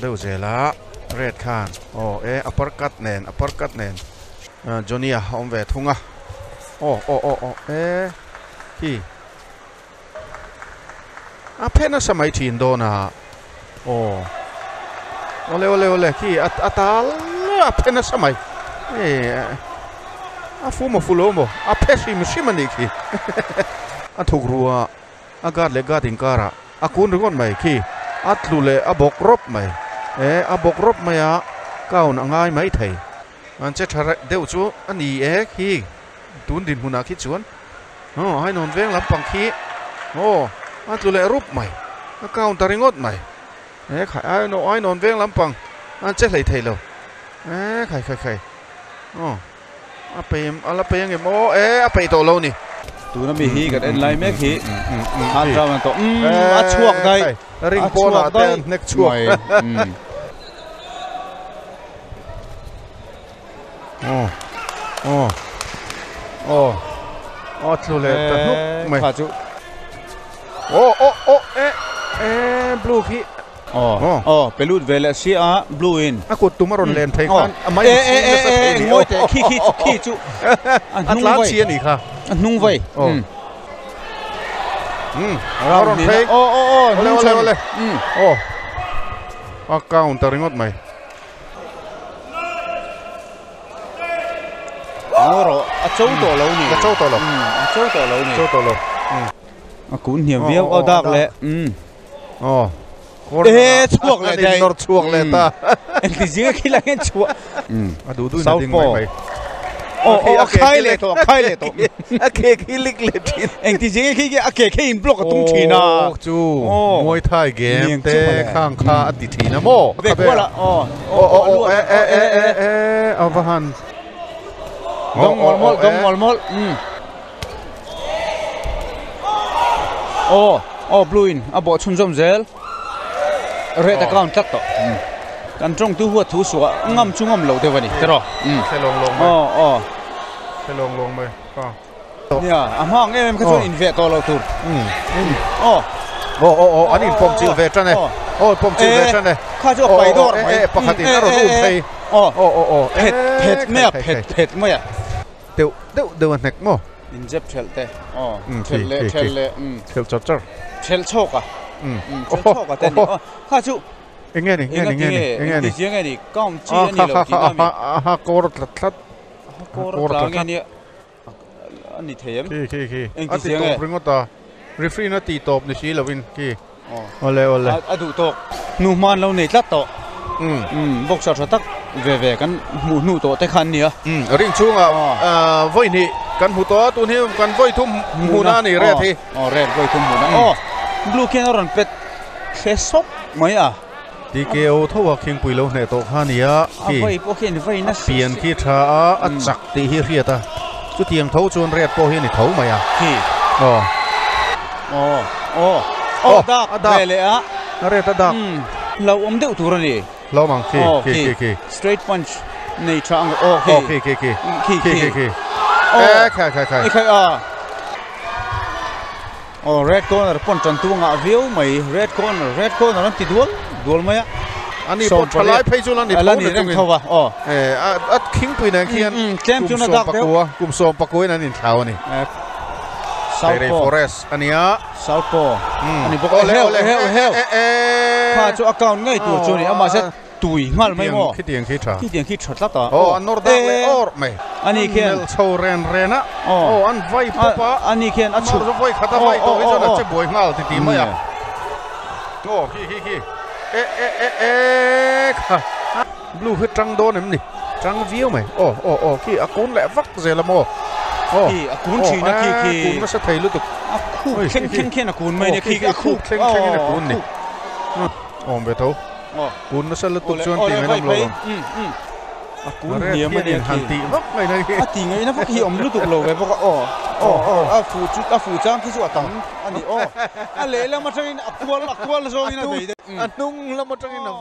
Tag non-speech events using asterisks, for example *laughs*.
deuh zela. Red khan. Oh e uppercut nen uppercut nen. Johnny a, om ve thunga oh oh oh oh e hi a phena samai thin do na. Oh ole ole ole, ki. Atal, a phena samai e a fu mo fu lo mo. A pheshi mi shimani ki. *laughs* A thuk ruwa a gad le gad in kara. A kun ringon mai, ki อัดลุเลอบกรบไหมเอออบกรบไหมอะก้าวง่ายไหมไทยอันเจ้าทาร์เดี๋ยวชัวอันนี้เอ็กฮีตุนดินหุนักคิดชวนโอ้ให้นอนเวงลำปังขี้โอ้อัดลุเลรูปไหมก้าวตาริงดไหมเอ้ขายไอ้นอไอ้นอนเวงลำปังอันเจ้าไหลไทยเลยเอ้ขายขายขายโอ้อาเปมอาลาเปยังไงโอ้เอ้อาไปตัวเรานี่ตัวนั้นมีฮีกันเอ็นไลน์แม็กฮีฮันทรามันโตอืมอัดช่วงได้ จักตีเฮียตาจุดเทียงเท้าจวนเรียดโปเฮียนี่เท้าไหมอ่ะ ขี้ อ๋อ อ๋ออ๋อ อ๋ อ๋ อ อดัก อ่ 음, 아론 페이. 어, 어, 어. 올레, 올레, 올레. 음. 어. 아, 카운터링 것 마이. ngoro a chou to lo ni a chou to lo a chou to lo ni chou to lo a kun hiam viau o dak le um o e chuak le dai nor chuak le ta. Anh ti jing ki la ngen chuak um a du du na ding mai ओ ओ खाइ ले तो खाइ ले तो अके की लिख ले थी एंग ती जे की अके के इन ब्लॉक तुम थी ना चू मोय थाई गेम ते खांग खा अति थी ना मो बे बोला ओ ओ ओ ए ए ए ए ए अवहान गम मोल मोल गम मोल मोल ओ ओ ब्लू इन अबो छुन जम जेल रेड अकाउंट तक तो นนี่ อะไรนี่เรื่องเขาวะอ๋อ เอออ่ะอัดคิงปุยนะเคียน อืมแจ้มจุนดัก ปะ เดียว กัวกุมโซมปะกัวนั่นนี่เท้านี่ ซา ไท ล เร โป ฟอเรสอันนี้อ่ะ ซาลโป อืม อันนี้บอก โอ ว่า เล เฮ โอ ล เล เฮลเฮล เอ๊ะเอ๊ะ ข้าจ ingeni ingeni ingeni ingeni ingeni kaum chi ani lo ki ami ha kor tlat kor tlang ani ani them ki ki ki ati to bringo ta referee na ti top ni si lovin ki ole ole. Adu to nu man lo nei tlat to um um boxer cho tak về về kan mu nu to te khan nia um ring chung a voi ni kan hu to tu ni kan voi thum mu na ni re thi o re voi thum mu na oh blue ken ron pet se sop mấy à TKO thowa khing puilo hne to khania ki avoi pokhin vai na pian khi tha a hmm. chak ti hi riata chu tiang tho chun ret po hi ni tho maya ki. O. O. O. O da da le a. Na re ta da lo om deu tur ni. Lo mang ki ki ki. ki straight punch. Nei tha ang o ki. Ki ki ki. Ki ki ki. ki ki. Ki ki ki ki oh red corner pon tan tu nga view mai red corner red corner an ti dual dual mai ani pot thalai phei chu lan ni lan ni reng thowa o eh at king pui na khian kem chu na dak kum som pakoi nan in thaw ni Terry Forest ania Southpaw ani bok ole ole he he kha chu account ngai tur chu ni ama set tui ngal mai mo khi tiang khi tha khi tiang khi tha ta o anor da le or mai ani khen. Chho ren rena o an vai à, papa ani khen achu zo voi khata vai to izo na che boi ngal ti ti mai ya to hi hi hi. E e e e kha. Blue hết trăng đô nem ni trăng view mày. Oh oh oh khi a cún lẹ vắc dè là khi à cún chỉ nó khi khi cún nó sẽ thấy lúc tục à khu khen khen khen là cún mấy nè khi cái khu khen khen là cún nè ôm về thâu cún nó sẽ lúc tục chuẩn tìm mấy năm lâu ừ, ừ. à cún nhiều mà nè hàng tỷ vấp mấy này. À, Ngay nó vấp khi ôm lúc tục lâu về vâng vấp ồ ồ à phụ chút à phụ Chang khi chuột tắm anh đi ồ. À lấy là mà trang in à cua là à, cua là rồi à, nè đấy. Anh nung là mà trang in à